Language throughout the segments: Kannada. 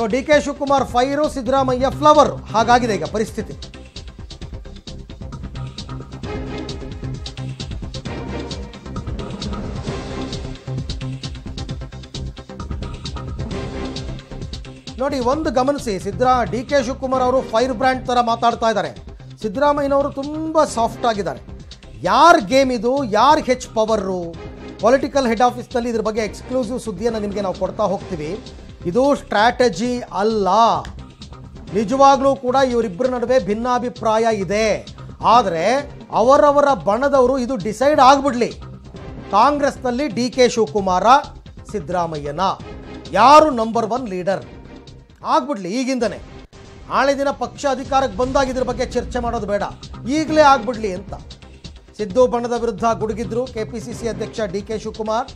So D K Shivakumar fire, Siddaramaiah flower. ಹಾಗಾಗಿದೆ ಈಗ ಪರಿಸ್ಥಿತಿ. ನೋಡಿ, ಒಂದು ಗಮನಿಸಿ, ಸಿದ್ದರಾ, ಡಿ ಕೆ ಶಿವಕುಮಾರ್ ಅವರು ಫೈರ್ ಬ್ರ್ಯಾಂಡ್ ಥರ ಮಾತಾಡ್ತಾ ಇದ್ದಾರೆ. ಸಿದ್ದರಾಮಯ್ಯನವರು ತುಂಬ ಸಾಫ್ಟ್ ಆಗಿದ್ದಾರೆ. ಯಾರ ಗೇಮ್ ಇದು? ಯಾರ್ ಹೆಚ್ ಪವರು? ಪೊಲಿಟಿಕಲ್ ಹೆಡ್ ಆಫೀಸ್ನಲ್ಲಿ ಇದ್ರ ಬಗ್ಗೆ ಎಕ್ಸ್ಕ್ಲೂಸಿವ್ ಸುದ್ದಿಯನ್ನು ನಿಮಗೆ ನಾವು ಕೊಡ್ತಾ ಹೋಗ್ತೀವಿ. ಇದು ಸ್ಟ್ರಾಟಜಿ ಅಲ್ಲ. ನಿಜವಾಗ್ಲೂ ಕೂಡ ಇವರಿಬ್ಬರ ನಡುವೆ ಭಿನ್ನಾಭಿಪ್ರಾಯ ಇದೆ. ಆದರೆ ಅವರವರ ಬಣದವರು ಇದು ಡಿಸೈಡ್ ಆಗ್ಬಿಡ್ಲಿ. ಕಾಂಗ್ರೆಸ್ನಲ್ಲಿ ಡಿ ಕೆ ಶಿವಕುಮಾರ, ಸಿದ್ದರಾಮಯ್ಯನ. ಯಾರು ನಂಬರ್ ಒನ್ ಲೀಡರ್ ಆಗ್ಬಿಡ್ಲಿ ಈಗಿಂದನೆ. ನಾಳೆ ದಿನ ಪಕ್ಷ ಅಧಿಕಾರಕ್ಕೆ ಬಂದಾಗ ಇದ್ರ ಬಗ್ಗೆ ಚರ್ಚೆ ಮಾಡೋದು ಬೇಡ. ಈಗಲೇ ಆಗ್ಬಿಡ್ಲಿ ಅಂತ. ಸಿದ್ದು ಬಣದ ವಿರುದ್ಧ ಗುಡುಗಿದ್ರು ಸಿ ಅಧ್ಯಕ್ಷ ಡಿ ಕೆ ಶಿವಕುಮಾರ್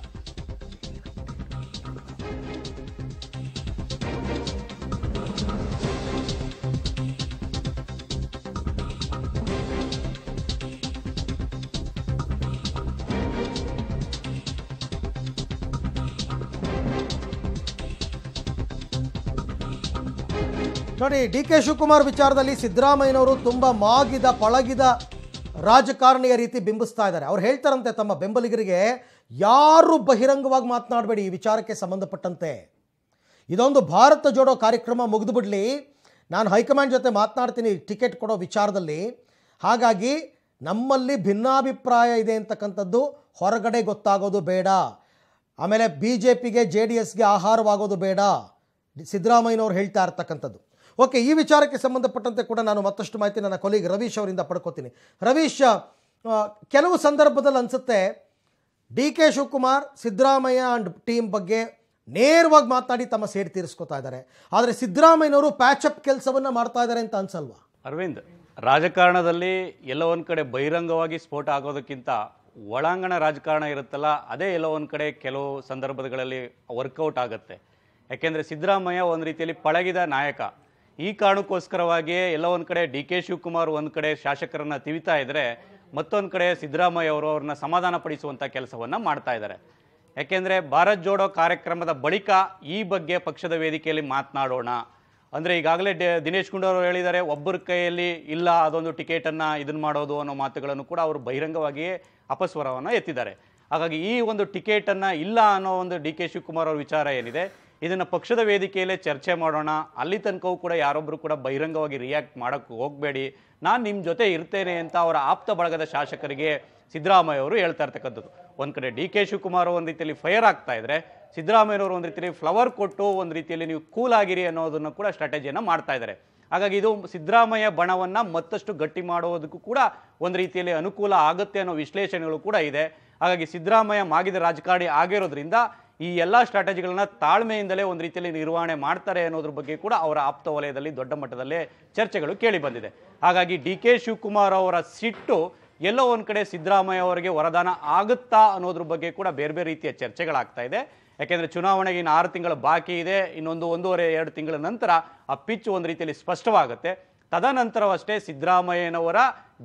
ನೋಡಿ, ಡಿ ಕೆ ಶಿವಕುಮಾರ್ ವಿಚಾರದಲ್ಲಿ ಸಿದ್ದರಾಮಯ್ಯನವರು ತುಂಬ ಮಾಗಿದ, ಪಳಗಿದ ರಾಜಕಾರಣಿಯ ರೀತಿ ಬಿಂಬಿಸ್ತಾ ಇದ್ದಾರೆ. ಅವ್ರು ಹೇಳ್ತಾರಂತೆ ತಮ್ಮ ಬೆಂಬಲಿಗರಿಗೆ, ಯಾರು ಬಹಿರಂಗವಾಗಿ ಮಾತನಾಡಬೇಡಿ ಈ ವಿಚಾರಕ್ಕೆ ಸಂಬಂಧಪಟ್ಟಂತೆ. ಇದೊಂದು ಭಾರತ ಜೋಡೋ ಕಾರ್ಯಕ್ರಮ ಮುಗಿದು ಬಿಡಲಿ ನಾನು ಹೈಕಮಾಂಡ್ ಜೊತೆ ಮಾತನಾಡ್ತೀನಿ ಟಿಕೆಟ್ ಕೊಡೋ ವಿಚಾರದಲ್ಲಿ. ಹಾಗಾಗಿ ನಮ್ಮಲ್ಲಿ ಭಿನ್ನಾಭಿಪ್ರಾಯ ಇದೆ ಅಂತಕ್ಕಂಥದ್ದು ಹೊರಗಡೆ ಗೊತ್ತಾಗೋದು ಬೇಡ. ಆಮೇಲೆ ಬಿ ಜೆ ಪಿಗೆ ಜೆ ಡಿ ಎಸ್ಗೆ ಆಹಾರವಾಗೋದು ಬೇಡ. ಸಿದ್ದರಾಮಯ್ಯನವ್ರು ಹೇಳ್ತಾ ಇರ್ತಕ್ಕಂಥದ್ದು. ಓಕೆ, ಈ ವಿಚಾರಕ್ಕೆ ಸಂಬಂಧಪಟ್ಟಂತೆ ಕೂಡ ನಾನು ಮತ್ತಷ್ಟು ಮಾಹಿತಿ ನನ್ನ ಕೊಲೀಗ್ ರವೀಶ್ ಅವರಿಂದ ಪಡ್ಕೋತೀನಿ. ರವೀಶ್ ಕೆಲವು ಸಂದರ್ಭದಲ್ಲಿ ಅನಿಸುತ್ತೆ, D K Shivakumar, Siddaramaiah and team ಬಗ್ಗೆ ನೇರವಾಗಿ ಮಾತಾಡಿ ತಮ್ಮ ಸೇಡು ತೀರಿಸ್ಕೊತಾ ಇದ್ದಾರೆ. ಆದರೆ ಸಿದ್ದರಾಮಯ್ಯನವರು ಪ್ಯಾಚಪ್ ಕೆಲಸವನ್ನು ಮಾಡ್ತಾ ಇದ್ದಾರೆ ಅಂತ ಅನ್ಸಲ್ವಾ? ಅರವಿಂದ್, ರಾಜಕಾರಣದಲ್ಲಿ ಎಲ್ಲ ಒಂದು ಕಡೆ ಬಹಿರಂಗವಾಗಿ ಸ್ಫೋಟ ಆಗೋದಕ್ಕಿಂತ ಒಳಾಂಗಣ ರಾಜಕಾರಣ ಇರುತ್ತಲ್ಲ, ಅದೇ ಎಲ್ಲ ಒಂದು ಕಡೆ ಕೆಲವು ಸಂದರ್ಭಗಳಲ್ಲಿ ವರ್ಕೌಟ್ ಆಗುತ್ತೆ. ಯಾಕೆಂದರೆ ಸಿದ್ದರಾಮಯ್ಯ ಒಂದು ರೀತಿಯಲ್ಲಿ ಪಳಗಿದ ನಾಯಕ. ಈ ಕಾರಣಕ್ಕೋಸ್ಕರವಾಗಿ ಎಲ್ಲ ಒಂದು ಕಡೆ ಡಿ ಕೆ ಶಿವಕುಮಾರ್ ಒಂದು ಕಡೆ ಶಾಸಕರನ್ನ ತಿವಿತಾ ಇದ್ದರೆ ಮತ್ತೊಂದು ಕಡೆ ಸಿದ್ದರಾಮಯ್ಯ ಅವರು ಅವ್ರನ್ನ ಸಮಾಧಾನ ಪಡಿಸುವಂಥ ಕೆಲಸವನ್ನು ಮಾಡ್ತಾ ಇದ್ದಾರೆ. ಯಾಕೆಂದರೆ ಭಾರತ್ ಜೋಡೋ ಕಾರ್ಯಕ್ರಮದ ಬಳಿಕ ಈ ಬಗ್ಗೆ ಪಕ್ಷದ ವೇದಿಕೆಯಲ್ಲಿ ಮಾತನಾಡೋಣ. ಅಂದರೆ ಈಗಾಗಲೇ ಡೆ- ದಿನೇಶ್ ಗುಂಡೂರು ಹೇಳಿದ್ದಾರೆ, ಒಬ್ಬರ ಕೈಯಲ್ಲಿ ಇಲ್ಲ, ಅದೊಂದು ಟಿಕೆಟನ್ನು ಇದನ್ನು ಮಾಡೋದು ಅನ್ನೋ ಮಾತುಗಳನ್ನು ಕೂಡ ಅವರು ಬಹಿರಂಗವಾಗಿಯೇ ಅಪಸ್ವರವನ್ನು ಎತ್ತಿದ್ದಾರೆ. ಹಾಗಾಗಿ ಈ ಒಂದು ಟಿಕೆಟನ್ನು ಇಲ್ಲ ಅನ್ನೋ ಒಂದು ಡಿ ಕೆ ಶಿವಕುಮಾರ್ ಅವರ ವಿಚಾರ ಏನಿದೆ ಇದನ್ನ ಪಕ್ಷದ ವೇದಿಕೆಯಲ್ಲೇ ಚರ್ಚೆ ಮಾಡೋಣ. ಅಲ್ಲಿ ತನಕವೂ ಕೂಡ ಯಾರೊಬ್ಬರು ಕೂಡ ಬಹಿರಂಗವಾಗಿ ರಿಯಾಕ್ಟ್ ಮಾಡೋಕ್ಕೆ ಹೋಗಬೇಡಿ. ನಾನು ನಿಮ್ಮ ಜೊತೆ ಇರ್ತೇನೆ ಅಂತ ಅವರ ಆಪ್ತ ಬಳಗದ ಶಾಸಕರಿಗೆ ಸಿದ್ದರಾಮಯ್ಯ ಅವರು ಹೇಳ್ತಾ ಇರ್ತಕ್ಕಂಥದ್ದು. ಒಂದು ಕಡೆ ಡಿ ಕೆ ಶಿವಕುಮಾರ್ ಒಂದು ರೀತಿಯಲ್ಲಿ ಫೈರ್ ಆಗ್ತಾ ಇದ್ರೆ ಸಿದ್ದರಾಮಯ್ಯನವರು ಒಂದು ರೀತಿಯಲ್ಲಿ ಫ್ಲವರ್ ಕೊಟ್ಟು ಒಂದು ರೀತಿಯಲ್ಲಿ ನೀವು ಕೂಲ್ ಆಗಿರಿ ಅನ್ನೋದನ್ನು ಕೂಡ ಸ್ಟ್ರಾಟಜಿಯನ್ನು ಮಾಡ್ತಾ ಇದ್ದಾರೆ ಹಾಗಾಗಿ ಇದು ಸಿದ್ದರಾಮಯ್ಯ ಬಣವನ್ನು ಮತ್ತಷ್ಟು ಗಟ್ಟಿ ಮಾಡೋದಕ್ಕೂ ಕೂಡ ಒಂದು ರೀತಿಯಲ್ಲಿ ಅನುಕೂಲ ಆಗುತ್ತೆ ಅನ್ನೋ ವಿಶ್ಲೇಷಣೆಗಳು ಕೂಡ ಇದೆ. ಹಾಗಾಗಿ ಸಿದ್ದರಾಮಯ್ಯ ಮಾಗಿದ ರಾಜಕಾರಣಿ ಆಗಿರೋದ್ರಿಂದ ಈ ಎಲ್ಲ ಸ್ಟ್ರಾಟಜಿಗಳನ್ನ ತಾಳ್ಮೆಯಿಂದಲೇ ಒಂದು ರೀತಿಯಲ್ಲಿ ನಿರ್ವಹಣೆ ಮಾಡ್ತಾರೆ ಅನ್ನೋದ್ರ ಬಗ್ಗೆ ಕೂಡ ಅವರ ಆಪ್ತ ವಲಯದಲ್ಲಿ ದೊಡ್ಡ ಮಟ್ಟದಲ್ಲೇ ಚರ್ಚೆಗಳು ಕೇಳಿ ಬಂದಿದೆ. ಹಾಗಾಗಿ ಡಿ ಕೆ ಶಿವಕುಮಾರ್ ಅವರ ಸಿಟ್ಟು ಎಲ್ಲೋ ಒಂದು ಕಡೆ ಸಿದ್ದರಾಮಯ್ಯ ಅವರಿಗೆ ವರದಾನ ಆಗುತ್ತಾ ಅನ್ನೋದ್ರ ಬಗ್ಗೆ ಕೂಡ ಬೇರೆ ಬೇರೆ ರೀತಿಯ ಚರ್ಚೆಗಳಾಗ್ತಾ ಇದೆ. ಯಾಕೆಂದ್ರೆ ಚುನಾವಣೆಗೆ ಇನ್ನು ಆರು ತಿಂಗಳು ಬಾಕಿ ಇದೆ. ಇನ್ನೊಂದು ಒಂದೂವರೆ, ಎರಡು ತಿಂಗಳ ನಂತರ ಆ ಪಿಚ್ ಒಂದು ರೀತಿಯಲ್ಲಿ ಸ್ಪಷ್ಟವಾಗುತ್ತೆ. ತದನಂತರವಷ್ಟೇ ಸಿದ್ದರಾಮಯ್ಯನವರ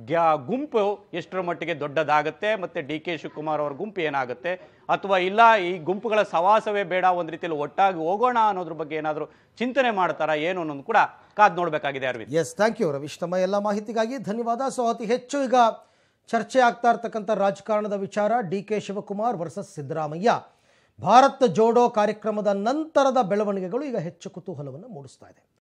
ಗ್ಯಾ- ಗುಂಪು ಎಷ್ಟರ ಮಟ್ಟಿಗೆ ದೊಡ್ಡದಾಗುತ್ತೆ ಮತ್ತು ಡಿ ಕೆ ಶಿವಕುಮಾರ್ ಅವರ ಗುಂಪು ಏನಾಗುತ್ತೆ? ಅಥವಾ ಇಲ್ಲ ಈ ಗುಂಪುಗಳ ಸವಾಸವೇ ಬೇಡ ಒಂದು ರೀತಿಯಲ್ಲಿ ಒಟ್ಟಾಗಿ ಹೋಗೋಣ ಅನ್ನೋದ್ರ ಬಗ್ಗೆ ಏನಾದರೂ ಚಿಂತನೆ ಮಾಡ್ತಾರಾ ಏನು ಅನ್ನೋದು ಕೂಡ ಕಾದ್ ನೋಡಬೇಕಾಗಿದೆ Arvind. Yes thank you Ravish ತಮ್ಮ ಎಲ್ಲ ಮಾಹಿತಿಗಾಗಿ ಧನ್ಯವಾದ. ಸೊ ಅತಿ ಹೆಚ್ಚು ಈಗ ಚರ್ಚೆ ಆಗ್ತಾ ಇರ್ತಕ್ಕಂಥ ರಾಜಕಾರಣದ ವಿಚಾರ D K Shivakumar versus Siddaramaiah. Bharat Jodo ಕಾರ್ಯಕ್ರಮದ ನಂತರದ ಬೆಳವಣಿಗೆಗಳು ಈಗ ಹೆಚ್ಚು ಕುತೂಹಲವನ್ನು ಮೂಡಿಸ್ತಾ ಇದೆ.